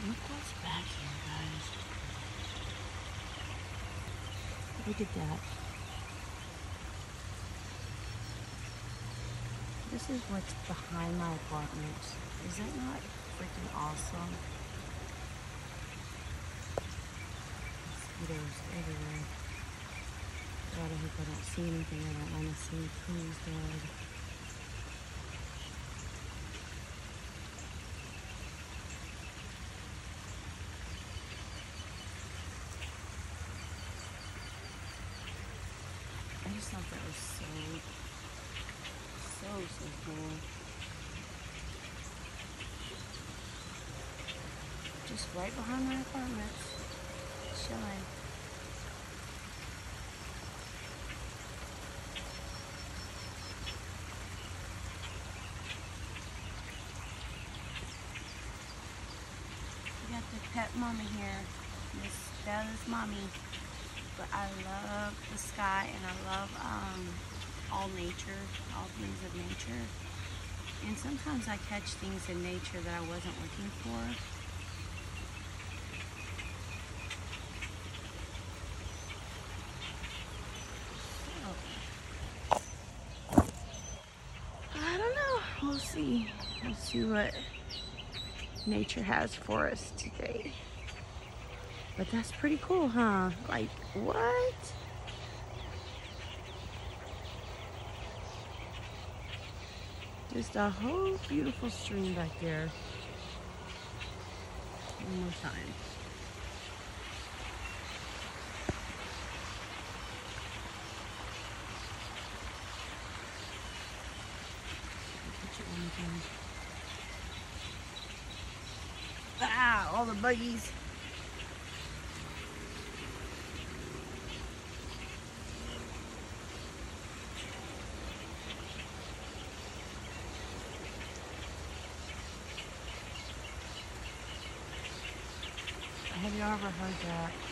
Look what's back here, guys. Look at that. This is what's behind my apartment. Is that not freaking awesome? Mosquitoes everywhere. God, I hope I don't see anything I don't want to see. Please, God. Just thought that was so, so, so cool. Just right behind my apartment. Chilling. We got the pet mama here. Miss Bella's mommy. But I love the sky and I love um, all nature, all things of nature. And sometimes I catch things in nature that I wasn't looking for. I don't know. We'll see. We'll see what nature has for us today. But that's pretty cool, huh? Like, what? Just a whole beautiful stream back there. One more time. Ah, all the buggies. Have you ever heard that?